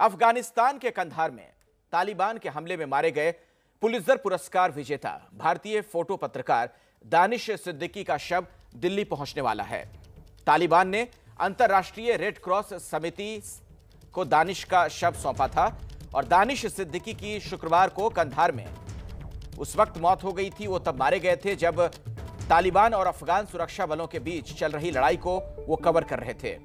अफ़गानिस्तान के कंधार में तालिबान के हमले में मारे गए पुलिसर पुरस्कार विजेता। भारतीय फ़ोटो पत्रकार दानिश सिद्दीकी का शव दिल्ली पहुँचने वाला है। तालिबान ने अंतर्राष्ट्रीय रेड क्रॉस समिति को दानिश का शव सौंपा था और दानिश सिद्दीकी की शुक्रवार को कंधार में उस वक्त मौत हो गई थी। वो तब मारे गए थे जब तालिबान और अफगान सुरक्षा बलों के बीच चल रही लड़ाई को वो कवर कर रहे थे।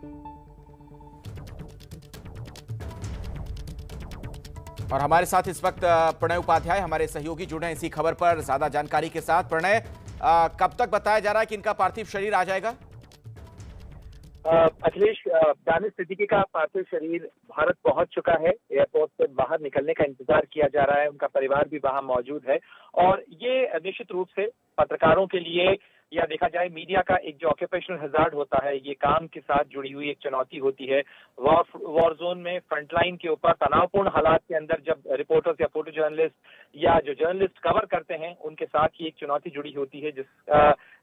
और हमारे साथ इस वक्त प्रणय उपाध्याय हमारे सहयोगी जुड़े हैं इसी खबर पर ज़्यादा जानकारी के साथ। प्रणय कब तक बताया जा रहा है कि इनका पार्थिव शरीर आ जाएगा? अखिलेश दानिश सिद्दीकी का पार्थिव शरीर भारत पहुँच चुका है। एयरपोर्ट से बाहर निकलने का इंतज़ार किया जा रहा है। उनका परिवार भी वहाँ मौजूद है। और ये निश्चित रूप से पत्रकारों के लिए या देखा जाए मीडिया का एक जो ऑक्यूपेशनल हजार्ड होता है, ये काम के साथ जुड़ी हुई एक चुनौती होती है। वॉर वॉर जोन में फ्रंटलाइन के ऊपर तनावपूर्ण हालात के अंदर जब रिपोर्टर्स या फ़ोटो जर्नलिस्ट या जो जर्नलिस्ट कवर करते हैं, उनके साथ ही एक चुनौती जुड़ी होती है, जिस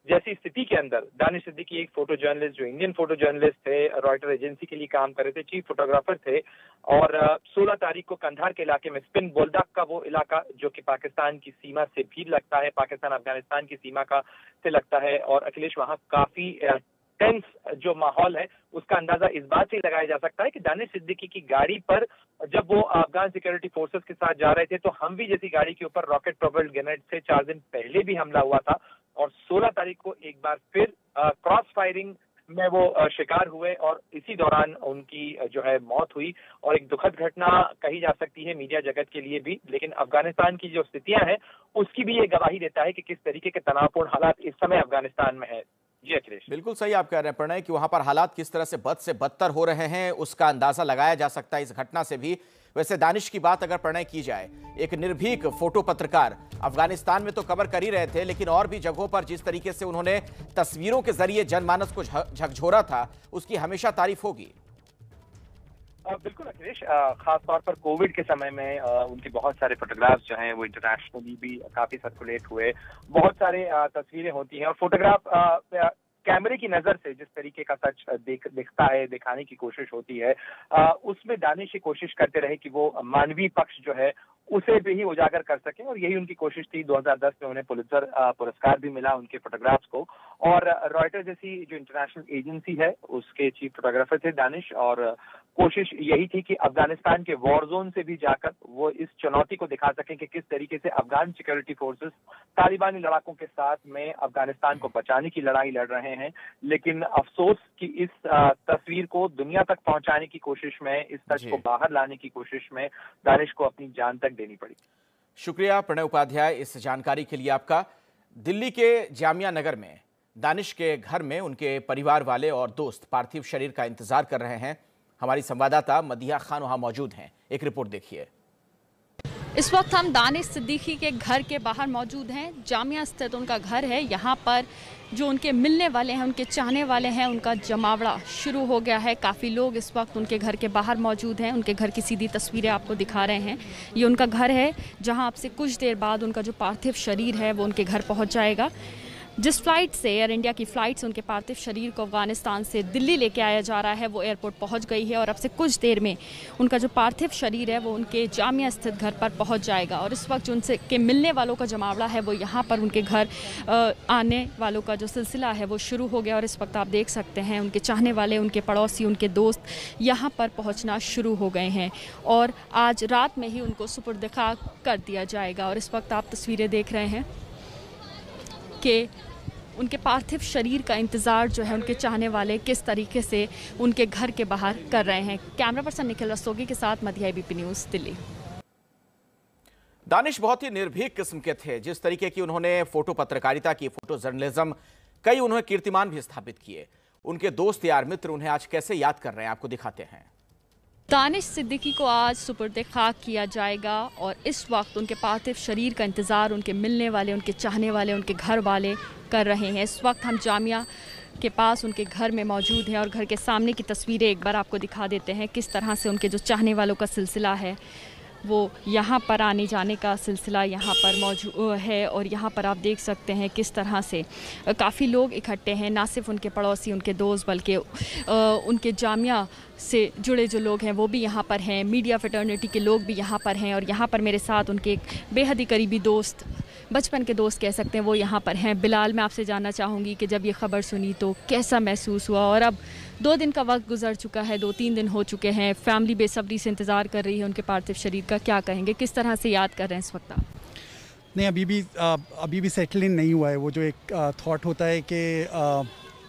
जैसी स्थिति के अंदर। दानिश सिद्दीकी एक फ़ोटो जर्नलिस्ट जो इंडियन फ़ोटो जर्नलिस्ट थे रॉयटर एजेंसी के लिए काम कर रहे थे चीफ फोटोग्राफर थे, और 16 तारीख को कंधार के इलाके में स्पिन बोलदाक का वो इलाका, जो कि पाकिस्तान की सीमा से भी लगता है पाकिस्तान अफ़गानिस्तान की सीमा का से लगता है और अखिलेश वहाँ काफ़ी टेंस जो माहौल है, उसका अंदाज़ा इस बात से लगाया जा सकता है कि दानिश सिद्दीकी की गाड़ी पर जब वो अफगान सिक्योरिटी फोर्सेस के साथ जा रहे थे तो हम भी जैसी गाड़ी के ऊपर रॉकेट प्रोपेल्ड ग्रेनेड से चार दिन पहले भी हमला हुआ था और 16 तारीख को एक बार फिर क्रॉस फायरिंग में वो शिकार हुए और इसी दौरान उनकी जो है मौत हुई और एक दुखद घटना कही जा सकती है मीडिया जगत के लिए भी। लेकिन अफ़गानिस्तान की जो स्थितियाँ हैं, उसकी भी ये गवाही देता है कि किस तरीके के तनावपूर्ण हालात इस समय अफ़गानिस्तान में है। जी अखिलेश। बिल्कुल सही आप कह रहे हैं प्रणय, कि वहाँ पर हालात किस तरह से बद से बदतर हो रहे हैं, उसका अंदाज़ा लगाया जा सकता है इस घटना से भी। वैसे दानिश की बात अगर प्रणय की जाए, एक निर्भीक फ़ोटो पत्रकार अफ़गानिस्तान में तो कवर कर ही रहे थे, लेकिन और भी जगहों पर जिस तरीके से उन्होंने तस्वीरों के ज़रिए जनमानस को झकझोरा था, उसकी हमेशा तारीफ़ होगी। बिल्कुल अखिलेश खास तौर पर कोविड के समय में उनके बहुत सारे फोटोग्राफ्स जो हैं, वो इंटरनेशनली भी काफ़ी सर्कुलेट हुए। बहुत सारे तस्वीरें होती हैं और फोटोग्राफ कैमरे की नज़र से जिस तरीके का सच देख दिखता है दिखाने की कोशिश होती है आ, उसमें दानिश की कोशिश करते रहे कि वो मानवीय पक्ष जो है उसे भी ही उजागर कर सके और यही उनकी कोशिश थी। 2010 में उन्हें पुलिसर पुरस्कार भी मिला उनके फोटोग्राफ्स को और रॉयटर जैसी जो इंटरनेशनल एजेंसी है उसके चीफ फोटोग्राफर थे दानिश और कोशिश यही थी कि अफ़गानिस्तान के वॉर जोन से भी जाकर वो इस चुनौती को दिखा सकें कि किस तरीके से अफगान सिक्योरिटी फोर्सेस तालिबानी लड़ाकों के साथ में अफ़गानिस्तान को बचाने की लड़ाई लड़ रहे हैं। लेकिन अफसोस कि इस तस्वीर को दुनिया तक पहुँचाने की कोशिश में इस सच को बाहर लाने की कोशिश में दानिश को अपनी जान तक देनी पड़ी। शुक्रिया प्रणय उपाध्याय इस जानकारी के लिए आपका। दिल्ली के जामिया नगर में दानिश के घर में उनके परिवार वाले और दोस्त पार्थिव शरीर का इंतज़ार कर रहे हैं। हमारी संवाददाता मदिया खान वहाँ मौजूद हैं। एक रिपोर्ट देखिए। इस वक्त हम दानिश सिद्दीकी के घर के बाहर मौजूद हैं। जामिया स्थित उनका घर है। यहाँ पर जो उनके मिलने वाले हैं, उनके चाहने वाले हैं, उनका जमावड़ा शुरू हो गया है। काफ़ी लोग इस वक्त उनके घर के बाहर मौजूद हैं। उनके घर की सीधी तस्वीरें आपको दिखा रहे हैं। ये उनका घर है, जहाँ आपसे कुछ देर बाद उनका जो पार्थिव शरीर है, वो उनके घर पहुँच जाएगा। जिस फ़्लाइट से एयर इंडिया की फ़्लाइट से उनके पार्थिव शरीर को अफ़गानिस्तान से दिल्ली लेके आया जा रहा है, वो एयरपोर्ट पहुँच गई है और अब से कुछ देर में उनका जो पार्थिव शरीर है, वो उनके जामिया स्थित घर पर पहुँच जाएगा और इस वक्त जो उनसे के मिलने वालों का जमावड़ा है, वो यहाँ पर उनके घर आने वालों का जो सिलसिला है, वो शुरू हो गया और इस वक्त आप देख सकते हैं उनके चाहने वाले, उनके पड़ोसी, उनके दोस्त यहाँ पर पहुँचना शुरू हो गए हैं और आज रात में ही उनको सुपुर्दखा कर दिया जाएगा और इस वक्त आप तस्वीरें देख रहे हैं। कि उनके पार्थिव शरीर का इंतज़ार जो है उनके चाहने वाले किस तरीके से उनके घर के बाहर कर रहे हैं। कैमरा पर्सन निखिल रस्तोगी के साथ मध्य बीपी न्यूज़, दिल्ली। दानिश बहुत ही निर्भीक किस्म के थे। जिस तरीके की उन्होंने फ़ोटो पत्रकारिता की, फ़ोटो जर्नलिज्म, कई उन्होंने कीर्तिमान भी स्थापित किए। उनके दोस्त यार मित्र उन्हें आज कैसे याद कर रहे हैं, आपको दिखाते हैं। दानिश सिद्दीकी को आज सुपुर्द खाक किया जाएगा और इस वक्त उनके पार्थिव शरीर का इंतज़ार उनके मिलने वाले, उनके चाहने वाले, उनके घर वाले कर रहे हैं। इस वक्त हम जामिया के पास उनके घर में मौजूद हैं और घर के सामने की तस्वीरें एक बार आपको दिखा देते हैं किस तरह से उनके जो चाहने वालों का सिलसिला है। वो यहाँ पर आने जाने का सिलसिला यहाँ पर मौजूद है और यहाँ पर आप देख सकते हैं किस तरह से काफ़ी लोग इकट्ठे हैं, ना सिर्फ़ उनके पड़ोसी, उनके दोस्त बल्कि उनके जामिया से जुड़े जो लोग हैं वो भी यहाँ पर हैं, मीडिया फटर्निटी के लोग भी यहाँ पर हैं और यहाँ पर मेरे साथ उनके एक बेहद ही करीबी दोस्त बचपन के दोस्त कह सकते हैं, वो यहाँ पर हैं। बिलाल, मैं आपसे जानना चाहूँगी कि जब ये ख़बर सुनी तो कैसा महसूस हुआ? और अब दो दिन का वक्त गुजर चुका है दो तीन दिन हो चुके हैं। फैमिली बेसब्री से इंतज़ार कर रही है उनके पार्थिव शरीर का। क्या कहेंगे? किस तरह से याद कर रहे हैं इस वक्त आप? नहीं, अभी भी अभी भी सेटल इन नहीं हुआ है। वो जो एक थाट होता है कि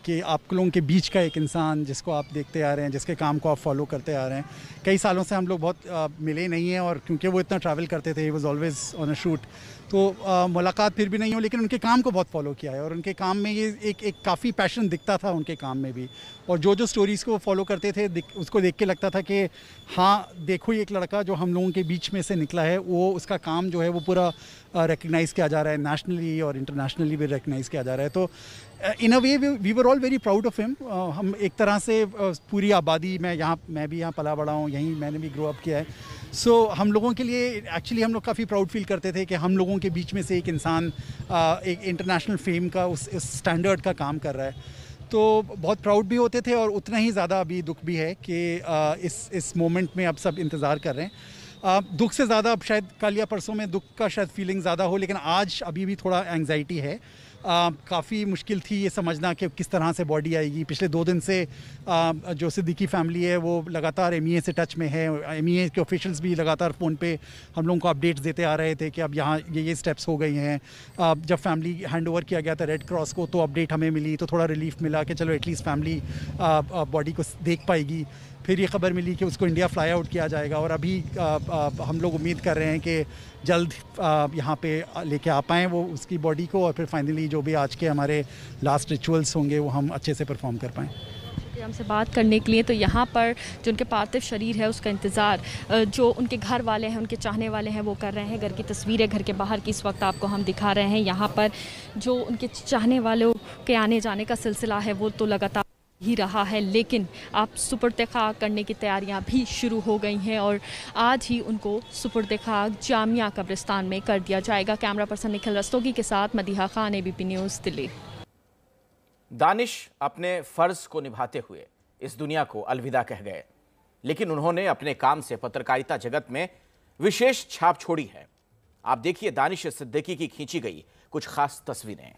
कि आप लोगों के बीच का एक इंसान जिसको आप देखते आ रहे हैं जिसके काम को आप फॉलो करते आ रहे हैं। कई सालों से हम लोग बहुत आ, मिले नहीं हैं और क्योंकि वो इतना ट्रैवल करते थे was always on a shoot तो आ, मुलाकात फिर भी नहीं हो लेकिन उनके काम को बहुत फॉलो किया है और उनके काम में ये एक एक काफ़ी पैशन दिखता था उनके काम में भी। और जो जो स्टोरीज़ को फॉलो करते थे उसको देख के लगता था कि हाँ देखो ये एक लड़का जो हम लोगों के बीच में से निकला है वो उसका काम जो है वो पूरा रिकग्नाइज़ किया जा रहा है नेशनली और इंटरनेशनली भी रिकगनाइज़ किया जा रहा है। तो in a way we were all very proud of him हम एक तरह से पूरी आबादी में यहाँ मैं भी यहाँ पला बड़ा हूँ यहीं मैंने भी ग्रो अप किया है। सो so, हम लोगों के लिए एक्चुअली हम लोग काफ़ी प्राउड फील करते थे कि हम लोगों के बीच में से एक इंसान एक इंटरनेशनल फेम का उस स्टैंडर्ड का काम कर रहा है। तो बहुत प्राउड भी होते थे और उतना ही ज़्यादा अभी दुख भी है कि इस इस मोमेंट में अब सब इंतज़ार कर रहे हैं। दुख से ज़्यादा अब शायद कल या परसों में दुख का शायद फीलिंग ज़्यादा हो लेकिन आज अभी भी थोड़ा एंगजाइटी है। काफ़ी मुश्किल थी ये समझना कि किस तरह से बॉडी आएगी। पिछले दो दिन से आ, जो सिद्दीकी फैमिली है वो लगातार एम से टच में है। एम के ऑफिशल्स भी लगातार फ़ोन पे हम लोगों को अपडेट्स देते आ रहे थे कि अब यहाँ ये ये स्टेप्स हो गई हैं। जब फैमिली हैंड ओवर किया गया था रेड क्रॉस को तो अपडेट हमें मिली तो थोड़ा रिलीफ मिला कि चलो एटलीस्ट फैमिली बॉडी को देख पाएगी। फिर ये खबर मिली कि उसको इंडिया फ्लाई आउट किया जाएगा और अभी आ, आ, हम लोग उम्मीद कर रहे हैं कि जल्द यहाँ पे लेके आ पाएँ वो उसकी बॉडी को और फिर फाइनली जो भी आज के हमारे लास्ट रिचुअल्स होंगे वो हम अच्छे से परफॉर्म कर पाएँ। हमसे बात करने के लिए तो यहाँ पर जो उनके पार्थिव शरीर है उसका इंतज़ार जो उनके घर वाले हैं उनके चाहने वाले हैं वो कर रहे हैं। घर की तस्वीरें घर के बाहर की इस वक्त आपको हम दिखा रहे हैं। यहाँ पर जो उनके चाहने वालों के आने जाने का सिलसिला है वो तो लगातार ही रहा है, लेकिन आप सुपुर्द खाक करने की तैयारियाँ भी शुरू हो गई हैं और आज ही उनको सुपुर्द खाक जामिया कब्रिस्तान में कर दिया जाएगा। कैमरा पर्सन निखिल रस्तोगी के साथ मदीहा खान एबीपी न्यूज़ दिल्ली। दानिश अपने फ़र्ज़ को निभाते हुए इस दुनिया को अलविदा कह गए, लेकिन उन्होंने अपने काम से पत्रकारिता जगत में विशेष छाप छोड़ी है। आप देखिए दानिश सिद्दीकी की खींची गई कुछ खास तस्वीरें।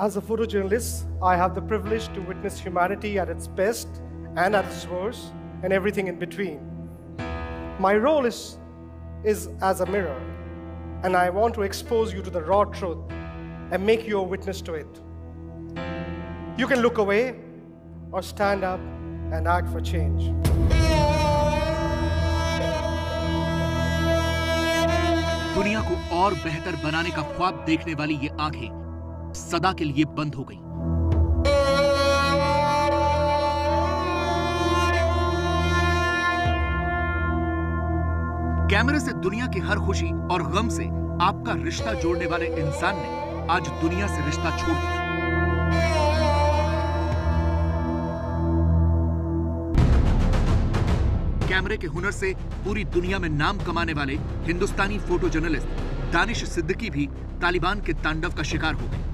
As a photojournalist, I have the privilege to witness humanity at its best and at its worst, and everything in between. My role is, is as a mirror, and I want to expose you to the raw truth and make you a witness to it. You can look away or stand up and act for change. दुनिया को और बेहतर बनाने का ख्वाब देखने वाली ये आंखें सदा के लिए बंद हो गई। कैमरे से दुनिया की हर खुशी और गम से आपका रिश्ता जोड़ने वाले इंसान ने आज दुनिया से रिश्ता छोड़ दिया। कैमरे के हुनर से पूरी दुनिया में नाम कमाने वाले हिंदुस्तानी फ़ोटो जर्नलिस्ट दानिश सिद्दीकी भी तालिबान के तांडव का शिकार हो गए।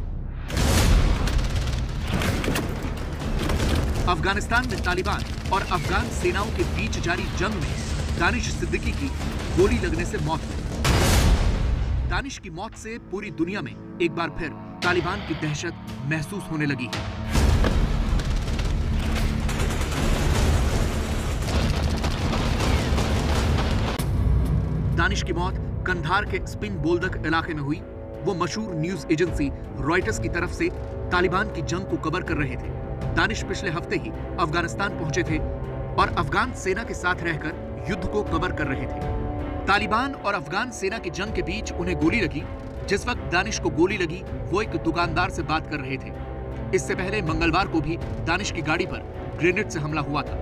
अफ़गानिस्तान में तालिबान और अफगान सेनाओं के बीच जारी जंग में दानिश सिद्दीकी की गोली लगने से मौत हुई दानिश की मौत से पूरी दुनिया में एक बार फिर तालिबान की दहशत महसूस होने लगी है। दानिश की मौत कंधार के स्पिन बोल्दक इलाके में हुई। वो मशहूर न्यूज़ एजेंसी रॉयटर्स की तरफ़ से तालिबान की जंग को कवर कर रहे थे। दानिश पिछले हफ़्ते ही अफ़गानिस्तान पहुँचे थे और अफगान सेना के साथ रहकर युद्ध को कवर कर रहे थे। तालिबान और अफगान सेना की जंग के बीच उन्हें गोली लगी, जिस वक्त दानिश को गोली लगी, वो एक दुकानदार से बात कर रहे थे। इससे पहले मंगलवार को भी दानिश की गाड़ी पर ग्रेनेड से हमला हुआ था।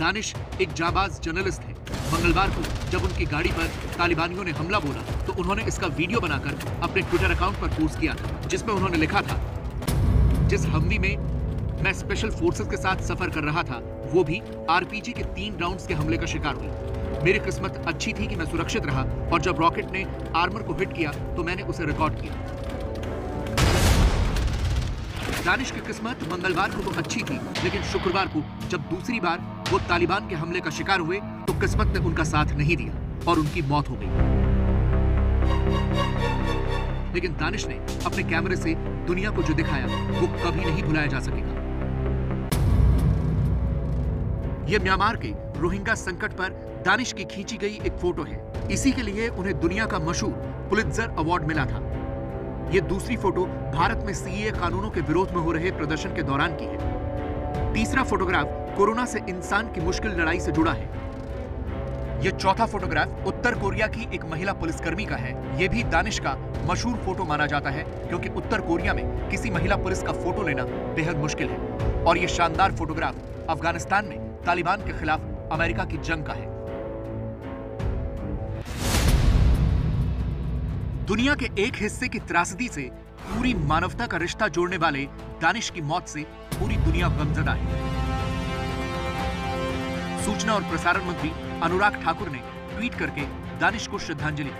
दानिश एक जाबाज जर्नलिस्ट है मंगलवार को जब उनकी गाड़ी पर तालिबानियों ने हमला बोला तो उन्होंने इसका वीडियो बनाकर अपने ट्विटर अकाउंट पर पोस्ट किया था, जिसमें उन्होंने लिखा था जिस हमवी में मैं स्पेशल फोर्सेस के साथ सफ़र कर रहा था, वो भी आरपीजी के तीन राउंड्स के हमले का शिकार हुई। मेरी किस्मत अच्छी थी कि मैं सुरक्षित रहा और जब रॉकेट ने आर्मर को हिट किया तो मैंने उसे रिकॉर्ड किया। दानिश की किस्मत मंगलवार को तो अच्छी थी, लेकिन शुक्रवार को जब दूसरी बार वो तालिबान के हमले का शिकार हुए तो किस्मत ने उनका साथ नहीं दिया और उनकी मौत हो गई। लेकिन दानिश ने अपने कैमरे से दुनिया को जो दिखाया, वो कभी नहीं भुलाया जा सकेगा। ये म्यांमार के रोहिंगा संकट पर दानिश की खींची गई एक फ़ोटो है। इसी के लिए उन्हें दुनिया का मशहूर पुलित्जर अवार्ड मिला था। ये दूसरी फ़ोटो भारत में सीए कानूनों के विरोध में हो रहे प्रदर्शन के दौरान की है। तीसरा फोटोग्राफ कोरोना से इंसान की मुश्किल लड़ाई से जुड़ा है। यह चौथा फोटोग्राफ उत्तर कोरिया की एक महिला पुलिसकर्मी का है। यह भी दानिश का मशहूर फ़ोटो माना जाता है, क्योंकि उत्तर कोरिया में किसी महिला पुलिस का फ़ोटो लेना बेहद मुश्किल है। और यह शानदार फोटोग्राफ अफ़गानिस्तान में तालिबान के खिलाफ अमेरिका की जंग का है। दुनिया के एक हिस्से की त्रासदी से पूरी मानवता का रिश्ता जोड़ने वाले दानिश की मौत से पूरी दुनिया गमजदा है। सूचना और प्रसारण मंत्री अनुराग ठाकुर ने ट्वीट करके दानिश को श्रद्धांजलि।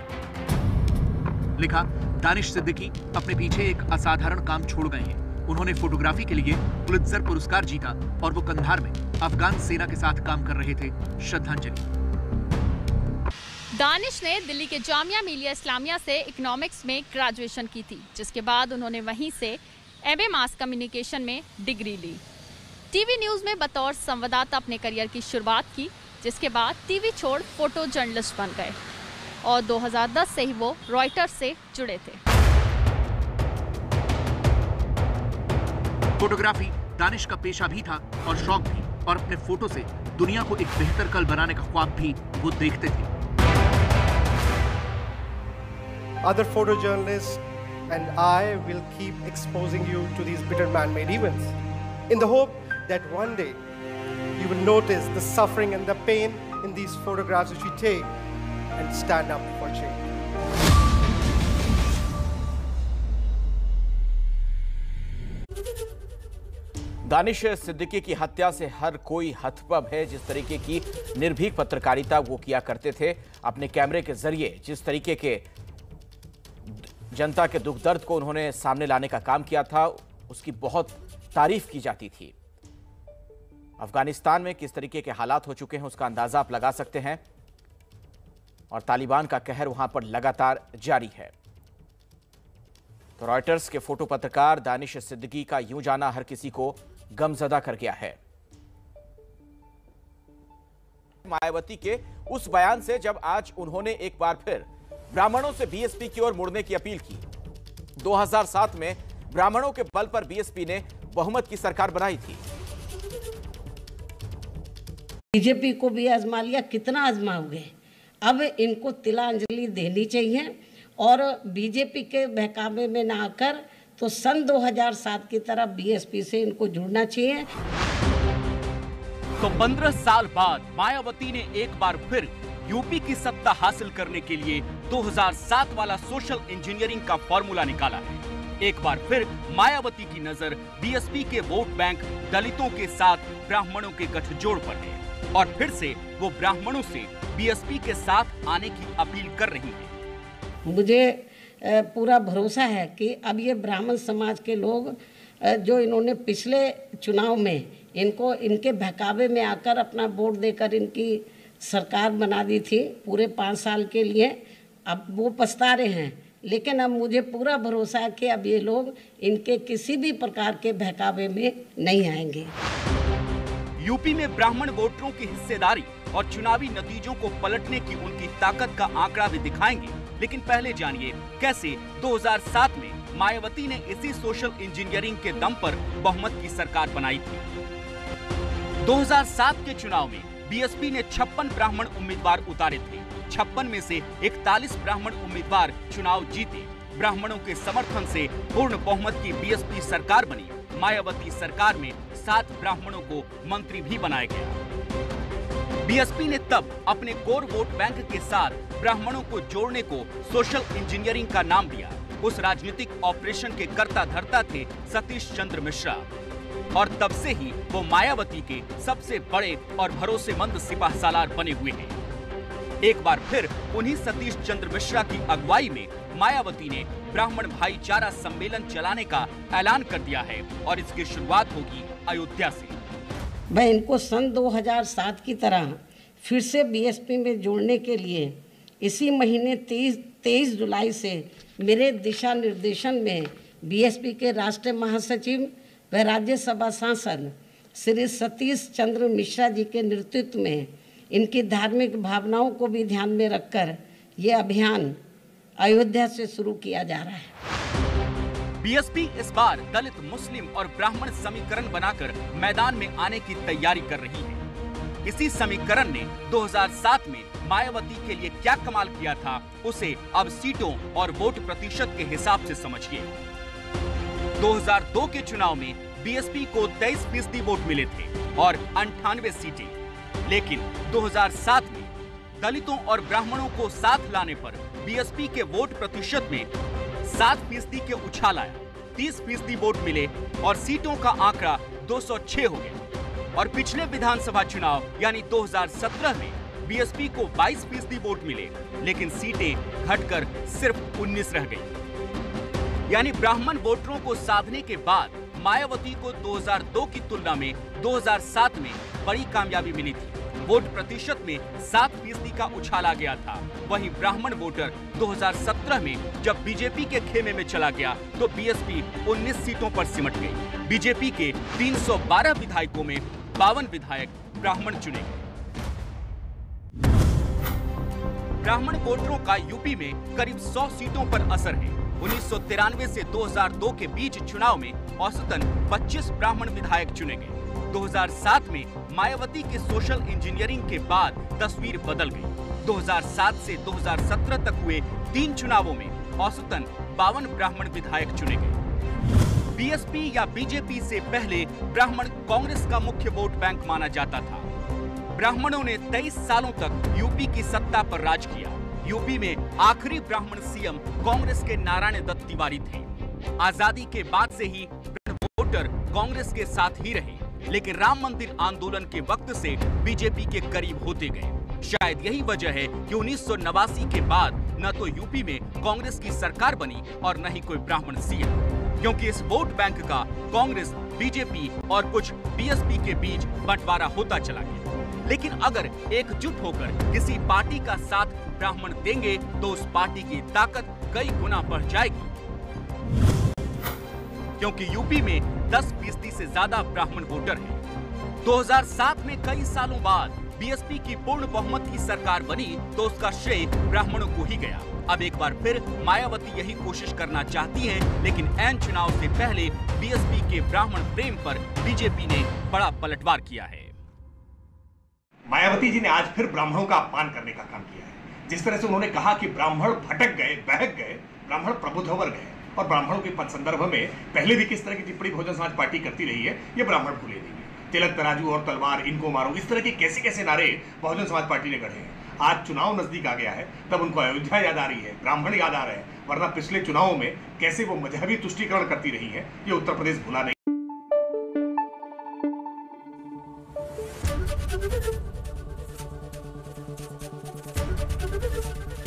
लिखा, दानिश सिद्दीकी अपने पीछे एक असाधारण काम छोड़ गए हैं। उन्होंने फोटोग्राफी के लिए पुलित्जर पुरस्कार जीता और वो कंधार में अफगान सेना के साथ काम कर रहे थे। श्रद्धांजलि। दानिश ने दिल्ली के जामिया मिलिया इस्लामिया से इकोनॉमिक्स में ग्रेजुएशन की थी, जिसके बाद उन्होंने वहीं से एमए मास कम्युनिकेशन में डिग्री ली। टीवी न्यूज़ में बतौर संवाददाता अपने करियर की शुरुआत की जिसके बाद टीवी छोड़ फ़ोटो जर्नलिस्ट बन गए और 2010 से ही वो रॉयटर्स से जुड़े थे फोटोग्राफी दानिश का पेशा भी था और शौक भी और अपने फ़ोटो से दुनिया को एक बेहतर कल बनाने का ख्वाब भी वो देखते थे Other photojournalists and I will keep exposing you to these bitter man-made events in the hope that one day you will notice the suffering and the pain in these photographs which we take and stand up for change. Danish Siddiqui की हत्या से हर कोई हथपब है जिस तरीके की निर्भीक पत्रकारिता वो किया करते थे, अपने कैमरे के ज़रिए, जिस तरीके के जनता के दुख दर्द को उन्होंने सामने लाने का काम किया था, उसकी बहुत तारीफ़ की जाती थी अफ़गानिस्तान में किस तरीके के हालात हो चुके हैं उसका अंदाज़ा आप लगा सकते हैं। और तालिबान का कहर वहाँ पर लगातार जारी है। तो रॉयटर्स के फ़ोटो पत्रकार दानिश सिद्दीकी का यूँ जाना हर किसी को गमजदा कर गया है। मायावती के उस बयान से जब आज उन्होंने एक बार फिर ब्राह्मणों से बीएसपी की ओर मुड़ने की अपील की 2007 में ब्राह्मणों के बल पर बीएसपी ने बहुमत की सरकार बनाई थी। बीजेपी को भी आजमा लिया, कितना आजमाओगे? अब इनको तिलांजलि देनी चाहिए और बीजेपी के बहकावे में ना आकर तो सन 2007 की तरह बीएसपी से इनको जुड़ना चाहिए। तो 15 साल बाद मायावती ने एक बार फिर यूपी की सत्ता हासिल करने के लिए 2007 वाला सोशल इंजीनियरिंग का फॉर्मूला निकाला। है एक बार फिर मायावती की नज़र बीएसपी के वोट बैंक दलितों के साथ, ब्राह्मणों के गठजोड़ पर है। और फिर से वो ब्राह्मणों से बीएसपी के साथ आने की अपील कर रही है। मुझे पूरा भरोसा है कि अब ये ब्राह्मण समाज के लोग जो इन्होंने पिछले चुनाव में इनको, इनके बहकावे में आकर अपना वोट देकर इनकी सरकार बना दी थी पूरे पाँच साल के लिए, अब वो पछता रहे हैं। लेकिन अब मुझे पूरा भरोसा है कि अब ये लोग इनके किसी भी प्रकार के बहकावे में नहीं आएँगे। यूपी में ब्राह्मण वोटरों की हिस्सेदारी और चुनावी नतीजों को पलटने की उनकी ताकत का आंकड़ा भी दिखाएँगे। लेकिन पहले जानिए, कैसे 2007 में मायावती ने इसी सोशल इंजीनियरिंग के दम पर बहुमत की सरकार बनाई थी। 2007 के चुनाव में बीएसपी ने छप्पन ब्राह्मण उम्मीदवार उतारे थे। छप्पन में से इकतालीस ब्राह्मण उम्मीदवार चुनाव जीते। ब्राह्मणों के समर्थन से पूर्ण बहुमत की बीएसपी सरकार बनी। मायावती सरकार में सात ब्राह्मणों को मंत्री भी बनाया गया। बीएसपी ने तब अपने कोर वोट बैंक के साथ ब्राह्मणों को जोड़ने को सोशल इंजीनियरिंग का नाम दिया। उस राजनीतिक ऑपरेशन के कर्ता धर्ता थे सतीश चंद्र मिश्रा। और तब से ही वो मायावती के सबसे बड़े और भरोसेमंद सिपाह सालार बने हुए हैं। एक बार फिर उन्हीं सतीश चंद्र मिश्रा की अगुवाई में मायावती ने ब्राह्मण भाईचारा सम्मेलन चलाने का ऐलान कर दिया है और इसकी शुरुआत होगी अयोध्या से। मैं इनको सन 2007 की तरह फिर से बीएसपी में जोड़ने के लिए इसी महीने 23 23 जुलाई से मेरे दिशा निर्देशन में बीएसपी के राष्ट्रीय महासचिव व राज्यसभा सांसद श्री सतीश चंद्र मिश्रा जी के नेतृत्व में इनकी धार्मिक भावनाओं को भी ध्यान में रखकर ये अभियान अयोध्या से शुरू किया जा रहा है। बीएसपी इस बार दलित, मुस्लिम और ब्राह्मण समीकरण बनाकर मैदान में आने की तैयारी कर रही है। इसी समीकरण ने 2007 में मायावती के लिए क्या कमाल किया था, उसे अब सीटों और वोट प्रतिशत के हिसाब से समझिए। 2002 के चुनाव में बीएसपी को 23 फ़ीसदी वोट मिले थे और अंठानवे सीटें। लेकिन 2007 में दलितों और ब्राह्मणों को साथ लाने पर बीएसपी के वोट प्रतिशत में सात फ़ीसदी के उछाल आया। तीस फ़ीसदी वोट मिले और सीटों का आंकड़ा 206 हो गया। और पिछले विधानसभा चुनाव, यानी 2017 में, बीएसपी को 22 फ़ीसदी वोट मिले, लेकिन सीटें घटकर सिर्फ़ 19 रह गई। यानी ब्राह्मण वोटरों को साधने के बाद, मायावती को 2002 की तुलना में 2007 में बड़ी कामयाबी मिली थी। वोट प्रतिशत में सात फ़ीसदी का उछाला गया था। वहीं ब्राह्मण वोटर 2017 में जब बीजेपी के खेमे में चला गया तो बीएसपी 19 सीटों पर सिमट गई। बीजेपी के 312 विधायकों में बावन विधायक ब्राह्मण चुने गए। ब्राह्मण वोटरों का यूपी में करीब 100 सीटों पर असर है। उन्नीस से 2002 के बीच चुनाव में औसतन 25 ब्राह्मण विधायक चुने गए 2007 में मायावती के सोशल इंजीनियरिंग के बाद तस्वीर बदल गई। 2007 से 2017 तक हुए तीन चुनावों में औसतन बावन ब्राह्मण विधायक चुने गए बीएसपी या बीजेपी से पहले ब्राह्मण कांग्रेस का मुख्य वोट बैंक माना जाता था। ब्राह्मणों ने 23 सालों तक यूपी की सत्ता पर राज किया। यूपी में आखिरी ब्राह्मण सीएम कांग्रेस के नारायण दत्त तिवारी थे। आज़ादी के बाद से ही वोटर कांग्रेस के साथ ही रहे, लेकिन राम मंदिर आंदोलन के वक्त से बीजेपी के करीब होते गए। शायद यही वजह है कि उन्नीस सौ नवासी के बाद न तो यूपी में कांग्रेस की सरकार बनी और न ही कोई ब्राह्मण सीएम। क्योंकि इस वोट बैंक का कांग्रेस, बीजेपी और कुछ बीएसपी के बीच बंटवारा होता चला गया। लेकिन अगर एकजुट होकर किसी पार्टी का साथ ब्राह्मण देंगे तो उस पार्टी की ताकत कई गुना बढ़ जाएगी। क्योंकि यूपी में 10 फ़ीसदी से ज़्यादा ब्राह्मण वोटर हैं। 2007 में कई सालों बाद बीएसपी की पूर्ण बहुमत की सरकार बनी तो उसका श्रेय ब्राह्मणों को ही गया। अब एक बार फिर मायावती यही कोशिश करना चाहती है, लेकिन एन चुनाव से पहले बीएसपी के ब्राह्मण प्रेम पर बीजेपी ने बड़ा पलटवार किया है। मायावती जी ने आज फिर ब्राह्मणों का अपमान करने का काम किया है। जिस तरह से उन्होंने कहा कि ब्राह्मण भटक गए, बहक गए, ब्राह्मण प्रबुद्ध वर्ग है और ब्राह्मणों के संदर्भ में पहले भी किस तरह की टिप्पणी बहुजन समाज पार्टी करती रही है, ये ब्राह्मण भूले नहीं तिलक तराजू, और तलवार, इनको मारो, इस तरह के कैसे कैसे नारे बहुजन समाज पार्टी ने गढ़े हैं। आज चुनाव नज़दीक आ गया है, तब उनको अयोध्या याद आ रही है, ब्राह्मण याद आ रहे हैं, वरना पिछले चुनावों में कैसे वो मजहबी तुष्टिकरण करती रही है, ये उत्तर प्रदेश भुला नहीं।